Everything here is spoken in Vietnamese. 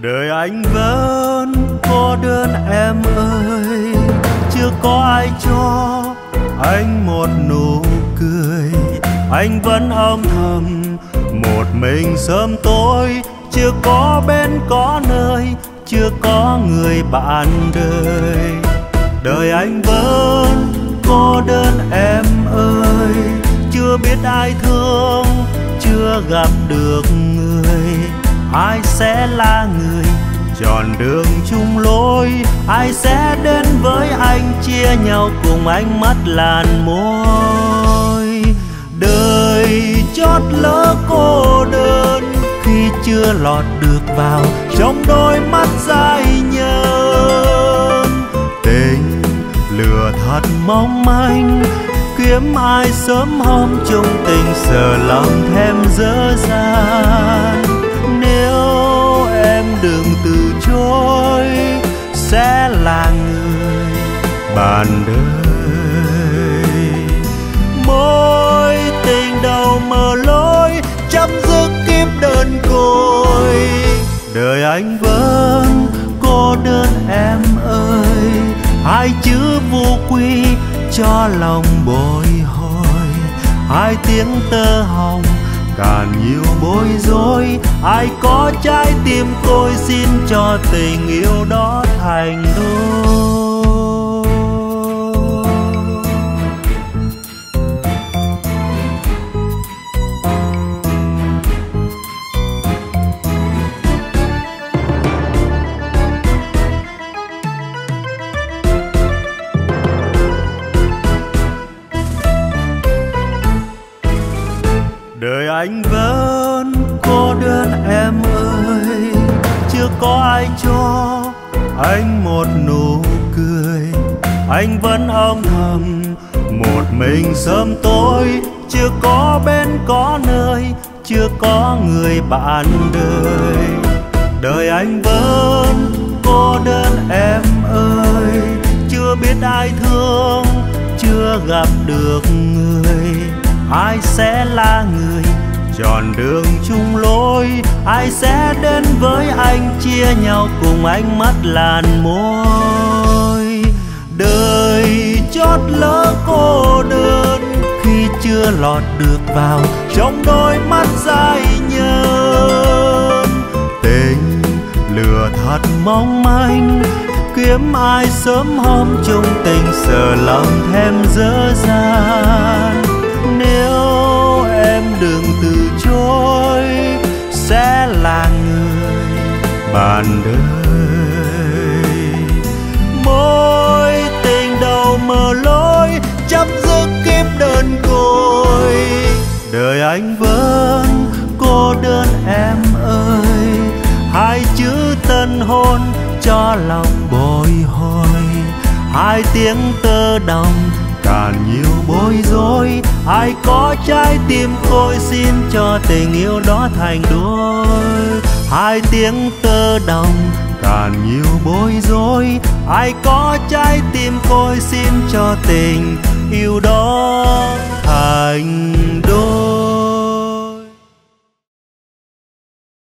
đời anh vẫn cô đơn em ơi, chưa có ai cho anh một nụ cười. Anh vẫn âm thầm, một mình sớm tối, chưa có bên có nơi, chưa có người bạn đời. Đời anh vẫn cô đơn em ơi, chưa biết ai thương, chưa gặp được người ai sẽ là người chọn đường chung lối? Ai sẽ đến với anh, chia nhau cùng ánh mắt làn môi? Đời chót lỡ cô đơn khi chưa lọt được vào trong đôi mắt dài nhơn tình lừa thật mong manh, kiếm ai sớm hôm chung tình sợ lòng thêm dở dang. Bàn đời mối tình đầu mở lối, chấm dứt kiếp đơn côi. Đời anh vẫn cô đơn em ơi. Hai chữ vô quy cho lòng bồi hồi. Hai tiếng tơ hồng, càng nhiều bối rối. Ai có trái tim tôi xin cho tình yêu đó thành đôi. Anh vẫn cô đơn em ơi. Chưa có ai cho anh một nụ cười. Anh vẫn âm thầm, một mình sớm tối. Chưa có bên có nơi, chưa có người bạn đời. Đời anh vẫn cô đơn em ơi. Chưa biết ai thương, chưa gặp được người. Ai sẽ là người tròn đường chung lối. Ai sẽ đến với anh, chia nhau cùng ánh mắt làn môi. Đời chót lỡ cô đơn, khi chưa lọt được vào trong đôi mắt dài nhơn tình lừa thật mong manh, kiếm ai sớm hôm chung tình sợ lòng thêm dở dàng bạn đời. Mỗi tình đầu mở lối, chấm dứt kiếp đơn côi. Đời anh vẫn, cô đơn em ơi. Hai chữ tân hôn cho lòng bồi hồi. Hai tiếng tơ đồng, càng nhiều bối rối. Ai có trái tim, tôi xin cho tình yêu đó thành đôi hai tiếng tơ đồng, càng nhiều bối rối. Ai có trái tim côi xin cho tình yêu đó thành đôi.